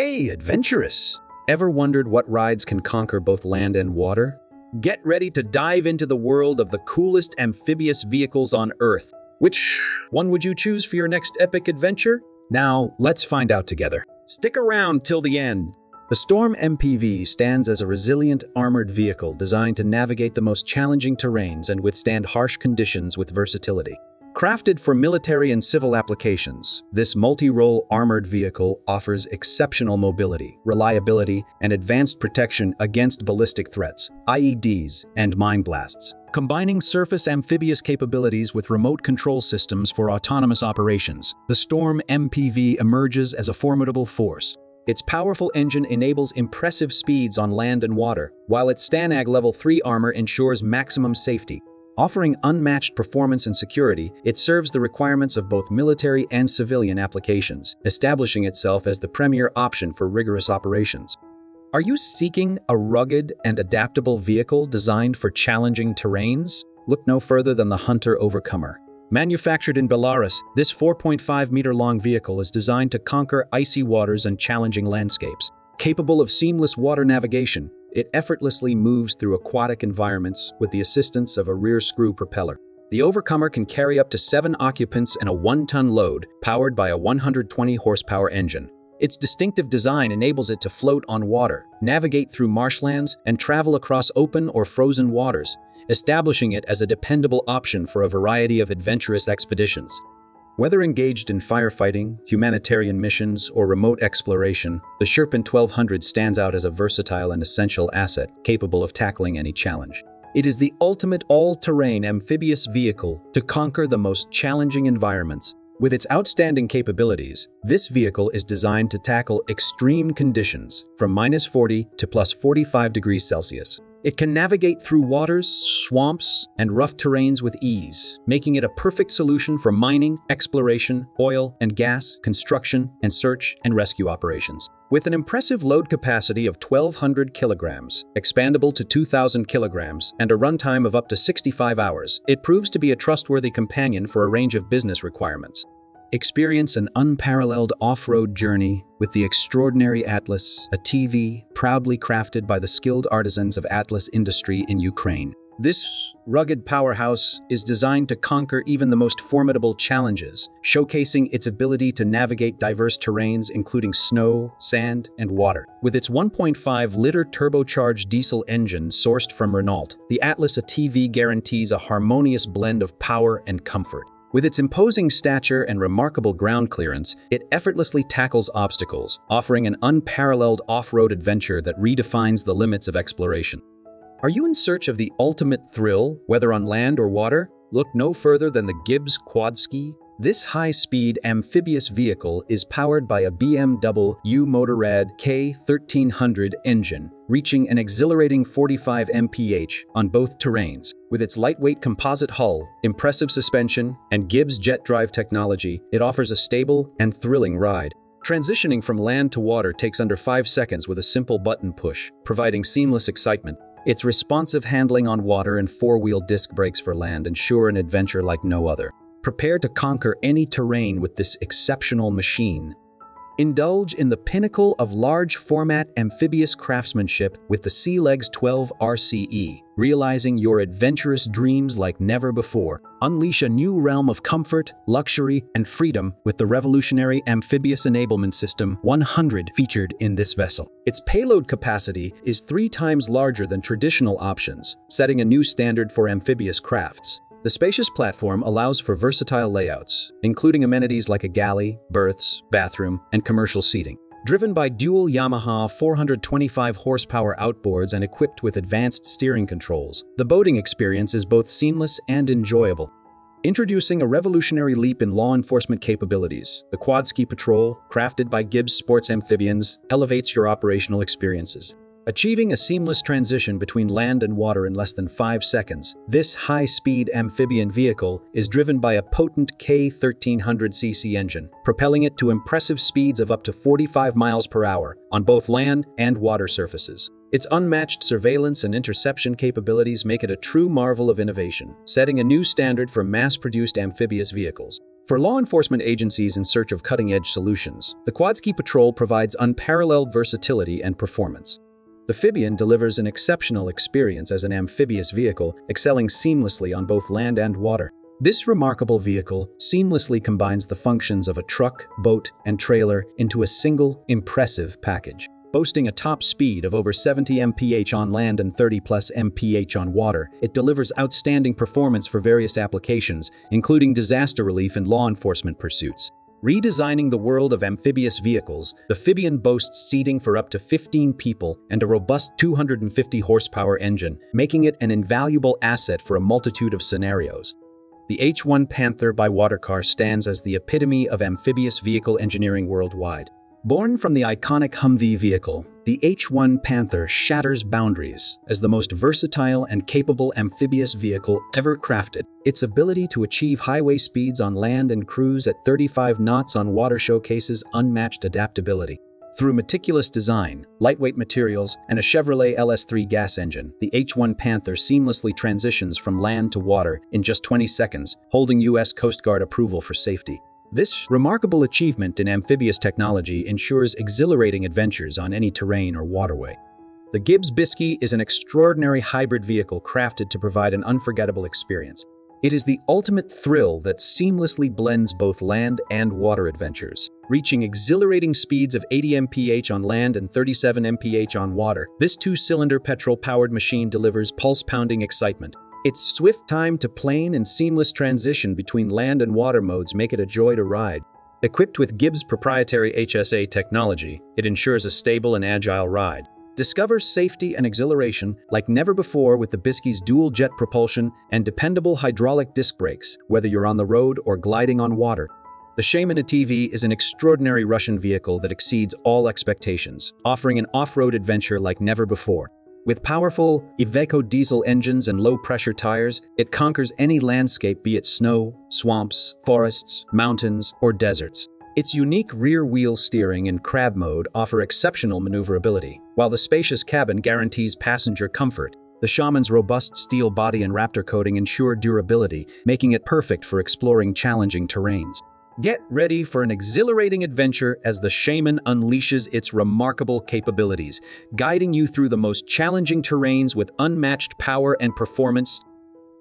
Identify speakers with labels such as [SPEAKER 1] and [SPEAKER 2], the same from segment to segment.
[SPEAKER 1] Hey, adventurous! Ever wondered what rides can conquer both land and water? Get ready to dive into the world of the coolest amphibious vehicles on Earth. Which one would you choose for your next epic adventure? Now, let's find out together. Stick around till the end. The Storm MPV stands as a resilient armored vehicle designed to navigate the most challenging terrains and withstand harsh conditions with versatility. Crafted for military and civil applications, this multi-role armored vehicle offers exceptional mobility, reliability, and advanced protection against ballistic threats, IEDs, and mine blasts. Combining surface amphibious capabilities with remote control systems for autonomous operations, the Storm MPV emerges as a formidable force. Its powerful engine enables impressive speeds on land and water, while its STANAG Level 3 armor ensures maximum safety, Offering unmatched performance and security, it serves the requirements of both military and civilian applications, establishing itself as the premier option for rigorous operations. Are you seeking a rugged and adaptable vehicle designed for challenging terrains? Look no further than the Hunter Overcomer. Manufactured in Belarus, this 4.5-meter-long vehicle is designed to conquer icy waters and challenging landscapes. Capable of seamless water navigation, it effortlessly moves through aquatic environments with the assistance of a rear screw propeller. The Overcomer can carry up to seven occupants and a one-ton load, powered by a 120 horsepower engine. Its distinctive design enables it to float on water, navigate through marshlands, and travel across open or frozen waters, establishing it as a dependable option for a variety of adventurous expeditions. Whether engaged in firefighting, humanitarian missions, or remote exploration, the Sherp N 1200 stands out as a versatile and essential asset capable of tackling any challenge. It is the ultimate all-terrain amphibious vehicle to conquer the most challenging environments. With its outstanding capabilities, this vehicle is designed to tackle extreme conditions from minus 40 to plus 45 degrees Celsius. It can navigate through waters, swamps, and rough terrains with ease, making it a perfect solution for mining, exploration, oil and gas, construction, and search and rescue operations. With an impressive load capacity of 1,200 kilograms, expandable to 2,000 kilograms, and a runtime of up to 65 hours, it proves to be a trustworthy companion for a range of business requirements. Experience an unparalleled off-road journey with the extraordinary Atlas, ATV proudly crafted by the skilled artisans of Atlas industry in Ukraine. This rugged powerhouse is designed to conquer even the most formidable challenges, showcasing its ability to navigate diverse terrains including snow, sand, and water. With its 1.5-liter turbocharged diesel engine sourced from Renault, the Atlas ATV guarantees a harmonious blend of power and comfort. With its imposing stature and remarkable ground clearance, it effortlessly tackles obstacles, offering an unparalleled off-road adventure that redefines the limits of exploration. Are you in search of the ultimate thrill, whether on land or water? Look no further than the Gibbs Quadski this high-speed amphibious vehicle is powered by a BMW Motorrad K1300 engine, reaching an exhilarating 45 mph on both terrains. With its lightweight composite hull, impressive suspension, and Gibbs jet drive technology, it offers a stable and thrilling ride. Transitioning from land to water takes under 5 seconds with a simple button push, providing seamless excitement. Its responsive handling on water and four-wheel disc brakes for land ensure an adventure like no other. Prepare to conquer any terrain with this exceptional machine. Indulge in the pinnacle of large-format amphibious craftsmanship with the Sealegs 12 RCE, realizing your adventurous dreams like never before. Unleash a new realm of comfort, luxury, and freedom with the revolutionary Amphibious Enablement System 100 featured in this vessel. Its payload capacity is three times larger than traditional options, setting a new standard for amphibious crafts. The spacious platform allows for versatile layouts, including amenities like a galley, berths, bathroom, and commercial seating. Driven by dual Yamaha 425 horsepower outboards and equipped with advanced steering controls, the boating experience is both seamless and enjoyable. Introducing a revolutionary leap in law enforcement capabilities, the Quadski Patrol, crafted by Gibbs Sports Amphibians, elevates your operational experiences. Achieving a seamless transition between land and water in less than 5 seconds, this high-speed amphibian vehicle is driven by a potent K1300cc engine, propelling it to impressive speeds of up to 45 miles per hour on both land and water surfaces. Its unmatched surveillance and interception capabilities make it a true marvel of innovation, setting a new standard for mass-produced amphibious vehicles. For law enforcement agencies in search of cutting-edge solutions, the Quadski Patrol provides unparalleled versatility and performance. The Phibian delivers an exceptional experience as an amphibious vehicle, excelling seamlessly on both land and water. This remarkable vehicle seamlessly combines the functions of a truck, boat, and trailer into a single, impressive package. Boasting a top speed of over 70 mph on land and 30 plus mph on water, it delivers outstanding performance for various applications, including disaster relief and law enforcement pursuits. Redesigning the world of amphibious vehicles, the Phibian boasts seating for up to 15 people and a robust 250 horsepower engine, making it an invaluable asset for a multitude of scenarios. The H1 Panther by Watercar stands as the epitome of amphibious vehicle engineering worldwide. Born from the iconic Humvee vehicle, the H1 Panther shatters boundaries as the most versatile and capable amphibious vehicle ever crafted. Its ability to achieve highway speeds on land and cruise at 35 knots on water showcases unmatched adaptability. Through meticulous design, lightweight materials, and a Chevrolet LS3 gas engine, the H1 Panther seamlessly transitions from land to water in just 20 seconds, holding U.S. Coast Guard approval for safety. This remarkable achievement in amphibious technology ensures exhilarating adventures on any terrain or waterway. The Gibbs Biski is an extraordinary hybrid vehicle crafted to provide an unforgettable experience. It is the ultimate thrill that seamlessly blends both land and water adventures. Reaching exhilarating speeds of 80 mph on land and 37 mph on water, this two-cylinder petrol-powered machine delivers pulse-pounding excitement, its swift time to plane and seamless transition between land and water modes make it a joy to ride. Equipped with Gibbs' proprietary HSA technology, it ensures a stable and agile ride. Discover safety and exhilaration like never before with the Biski's dual jet propulsion and dependable hydraulic disc brakes, whether you're on the road or gliding on water. The Shaman ATV is an extraordinary Russian vehicle that exceeds all expectations, offering an off-road adventure like never before. With powerful Iveco diesel engines and low-pressure tires, it conquers any landscape be it snow, swamps, forests, mountains, or deserts. Its unique rear-wheel steering and crab mode offer exceptional maneuverability, while the spacious cabin guarantees passenger comfort. The Shaman's robust steel body and Raptor coating ensure durability, making it perfect for exploring challenging terrains. Get ready for an exhilarating adventure as the Shaman unleashes its remarkable capabilities, guiding you through the most challenging terrains with unmatched power and performance.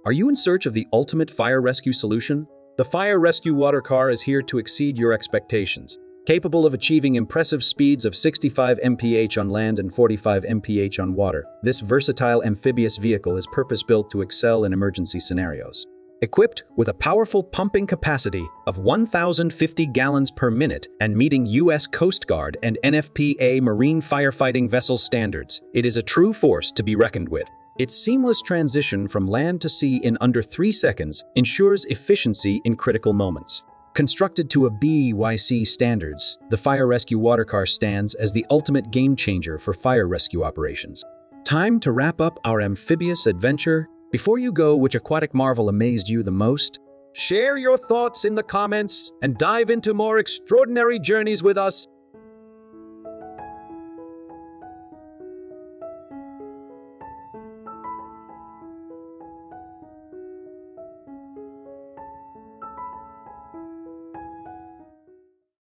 [SPEAKER 1] Are you in search of the ultimate fire rescue solution? The Fire Rescue Water Car is here to exceed your expectations. Capable of achieving impressive speeds of 65 mph on land and 45 mph on water, this versatile amphibious vehicle is purpose-built to excel in emergency scenarios. Equipped with a powerful pumping capacity of 1,050 gallons per minute and meeting U.S. Coast Guard and NFPA marine firefighting vessel standards, it is a true force to be reckoned with. Its seamless transition from land to sea in under three seconds ensures efficiency in critical moments. Constructed to ABYC standards, the Fire Rescue Water Car stands as the ultimate game changer for fire rescue operations. Time to wrap up our amphibious adventure before you go, which aquatic marvel amazed you the most? Share your thoughts in the comments and dive into more extraordinary journeys with us.